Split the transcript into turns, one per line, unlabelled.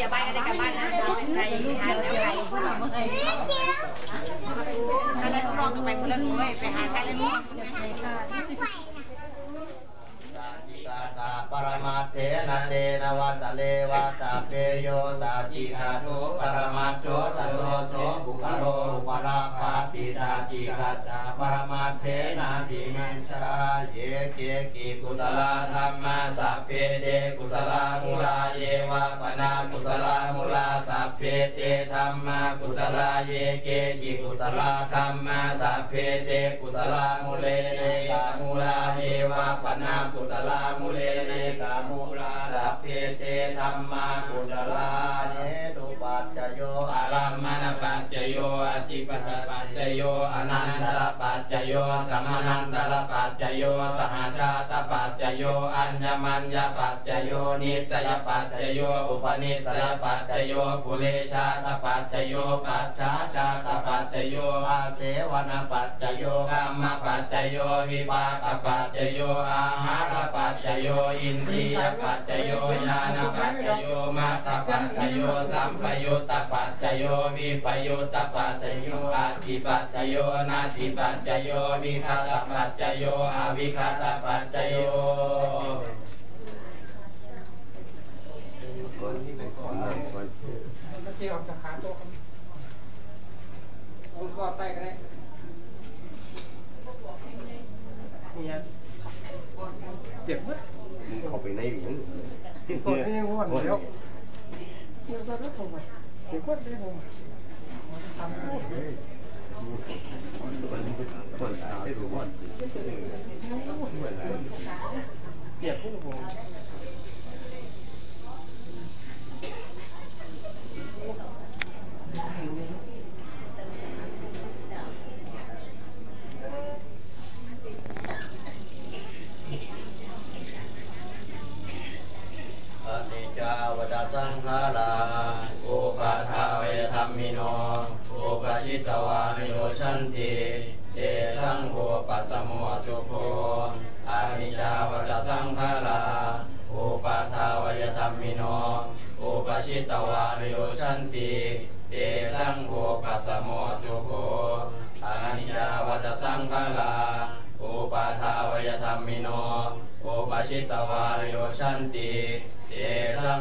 ดี๋ยวไปอะไรกลับบ้านนะใครหาแล้วใครอันนั้นรองกันไปคนละนู้นไปหใครละนู้น
ตาปรมาเถนะเตนะวัตเลวะตาเปโยตาจินาโต
ปรมาโตตโตโตบุคโ
รปราภาติต
าจิก
ั
ตตา
ปรมาเทนะติมัญชาเยเกกิกุ
สลาธรรมะสัพเพเตกุสลามุลาเยวะปนากุสลามุลาสัพเพเตธรรมะกุศลาเยเกกิกุสลาธรรมะสัพเพเตกุสลามุเลเนกามุลาเยวะปนากุสลามุเลเนกา
มุ
ลาสัพเพเตธรรมะกุ
ศลาเนตุปัจจโยอ
ารัมมณปัจจ โยอธิปัสสปัจจโยอนันตรปัจจโยสมนันตรปัจจโยสหชาตปัจจโยอัญญมัญญปัจจโยนิสยปัจจโยอุปนิสยปัจจโยกุเลชาตปัจจโยปัจฉาชาตปัจจโยอ
าเสวนปัจจโย
กรรมปัจจโยวิปากปัจจโยอาหารปัจจโยอินทรียปัจจโยญาณปัจจโยมัตตปัจจโยสัมปยุตตปัจ โยวิปยุตปัจจโยอาทิปัจจโยนาทิปัจจโยวิคาตปัจจโยอวิคาตปัจจโย
เที่ยวจากขาโต๊ะองค์กรใต้ก็ได้เจ็บมั้ย
มึงเข้าไปในหวิงกดนี่ง่วนเดี๋ยเดี๋
ยวจะได้ผมไปเดี๋ยวกดได้ผมได้รู้ ว่า
เจ็บพูดผม
อ นิจจาวะตะ สังขารา
อุปปาทะวะยะธัมมิโนอุปปัชชิตวานิรุชฌันติเตสัง วูปะสะโมสุโข อนิจจาวะตะ สังขาราอุปปาทะวะยะธัมมิโนอุปปัชชิตวานิรุชฌันติเตสัง วูปะสะโมสุโข อนิจจาวะตะ สังขาราอุปปาทะวะยะธัมมิโนโอปชิตวาริโยชันติ เตสั